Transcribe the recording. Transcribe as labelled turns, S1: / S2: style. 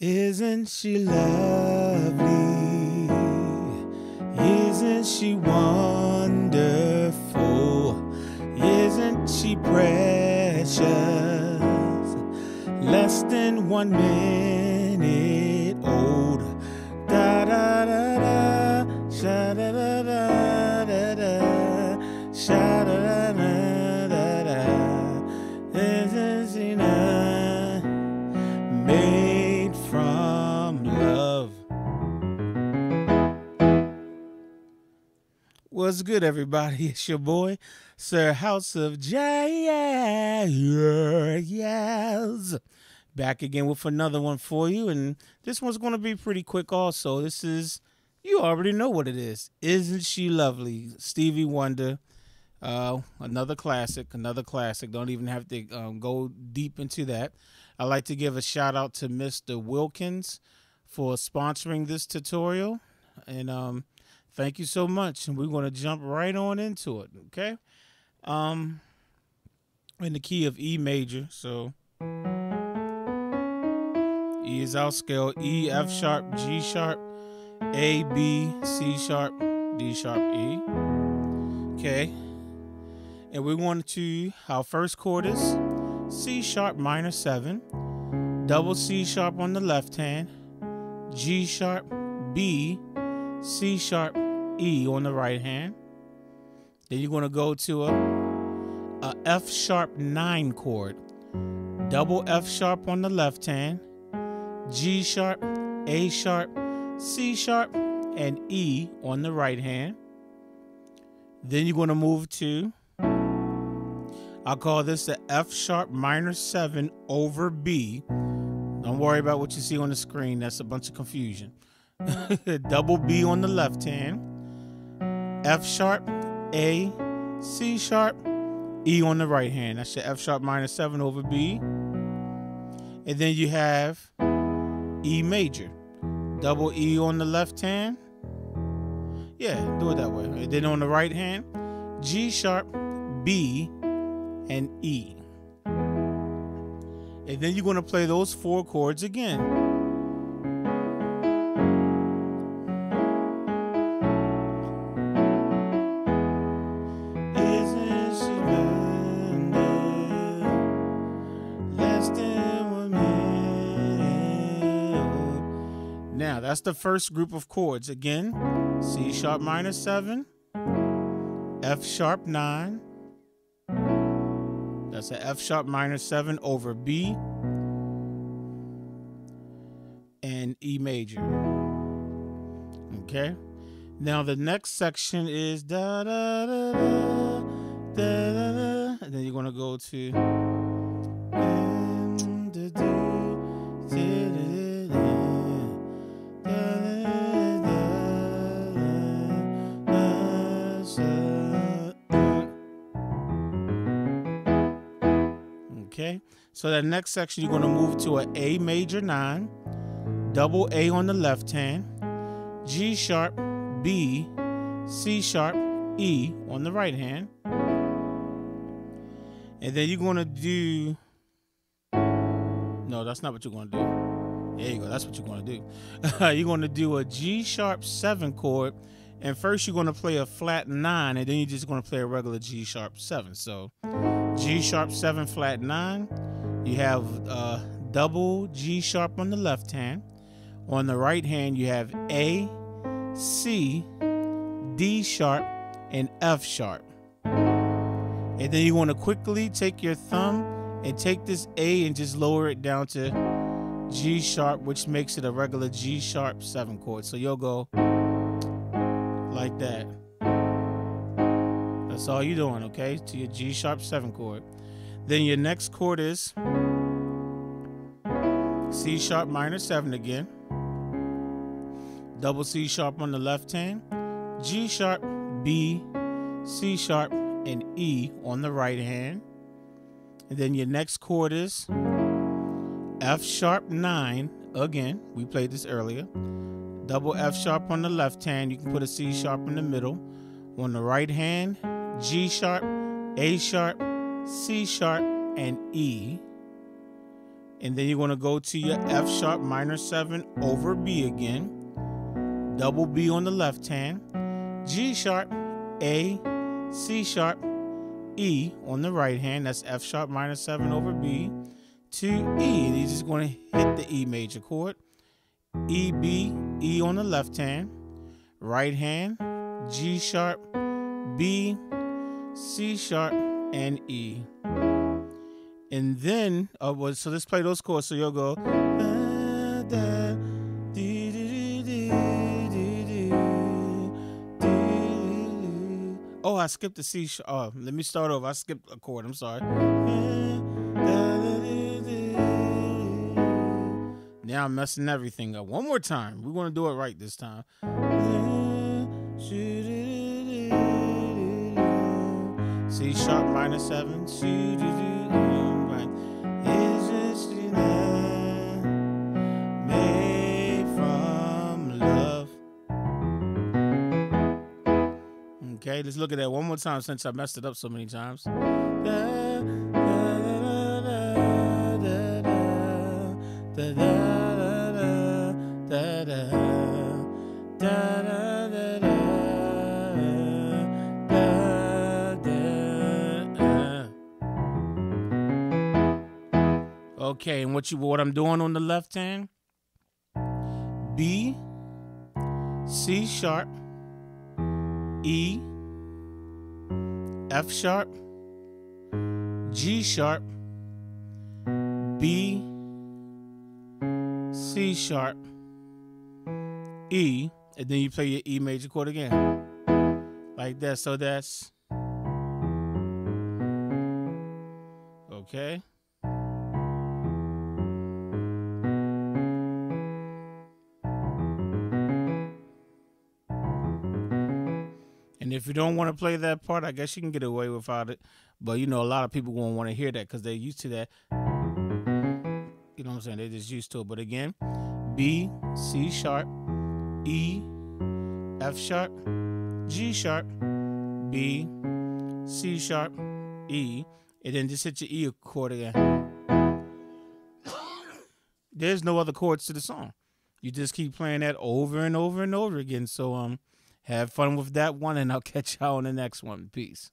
S1: Isn't she lovely? Isn't she wonderful? Isn't she precious? Less than one minute What's good, everybody? It's your boy, Sir House of J. Yes. Back again with another one for you. And this one's going to be pretty quick, also. This is, you already know what it is. Isn't She Lovely? Stevie Wonder. Uh, another classic, another classic. Don't even have to um, go deep into that. I'd like to give a shout out to Mr. Wilkins for sponsoring this tutorial. And, um, thank you so much and we're going to jump right on into it okay? Um in the key of e major so e is our scale e f sharp g sharp a b c sharp d sharp e okay? And we want to our first chord is c sharp minor 7 double c sharp on the left hand g sharp b c sharp E on the right hand. Then you're going to go to a, a F sharp 9 chord. Double F sharp on the left hand, G sharp, A sharp, C sharp, and E on the right hand. Then you're going to move to, I'll call this the F sharp minor 7 over B. Don't worry about what you see on the screen, that's a bunch of confusion. Double B on the left hand. F sharp, A, C sharp, E on the right hand. That's your F sharp minor 7 over B. And then you have E major. Double E on the left hand. Yeah, do it that way. And then on the right hand, G sharp, B, and E. And then you're going to play those four chords again. Now, that's the first group of chords. Again, C sharp minor 7, F sharp 9. That's an F sharp minor 7 over B and E major. Okay? Now, the next section is da da da da da da, da. and then you're going to go to. Okay, so that next section you're going to move to an A major 9, double A on the left hand, G sharp, B, C sharp, E on the right hand. And then you're going to do. No, that's not what you're going to do. There you go. That's what you're going to do. you're going to do a G sharp 7 chord. And first you're going to play a flat 9, and then you're just going to play a regular G sharp 7. So G sharp 7 flat 9. You have uh, double G sharp on the left hand. On the right hand, you have A, C, D sharp, and F sharp. And then you want to quickly take your thumb and take this A and just lower it down to G sharp, which makes it a regular G sharp 7 chord. So you'll go like that. That's all you're doing, okay? To your G sharp 7 chord. Then your next chord is C sharp minor 7 again. Double C sharp on the left hand. G sharp, B, C sharp, and E on the right hand. And then your next chord is F sharp 9 again. We played this earlier. Double F sharp on the left hand. You can put a C sharp in the middle. On the right hand, G sharp, A sharp, C sharp, and E. and then you're going to go to your F sharp minor 7 over B again, double B on the left hand, G sharp, A, C sharp, E on the right hand, that's F sharp minor 7 over B, to E, and you're just going to hit the E major chord, E, B, E on the left hand, right hand, G sharp, B, C sharp, and E. And then, uh, well, so let's play those chords. So you'll go. Da, da, dee, dee, dee, oh, I skipped the C sharp. Oh, let me start over. I skipped a chord. I'm sorry. Now I'm messing everything up. One more time. We're going to do it right this time. C sharp minor seven. Right. Is just made from love. Okay, let's look at that one more time since I messed it up so many times. Da, da, da, Okay, and what you what I'm doing on the left hand? B, C sharp, E, F sharp, G sharp, B, C sharp, E, and then you play your E major chord again. Like that. So that's okay. You don't want to play that part, I guess you can get away without it. But you know, a lot of people won't want to hear that because they're used to that. You know what I'm saying? They're just used to it. But again, B, C sharp, E, F sharp, G sharp, B, C sharp, E, and then just hit your E chord again. There's no other chords to the song. You just keep playing that over and over and over again. So um have fun with that one, and I'll catch y'all on the next one. Peace.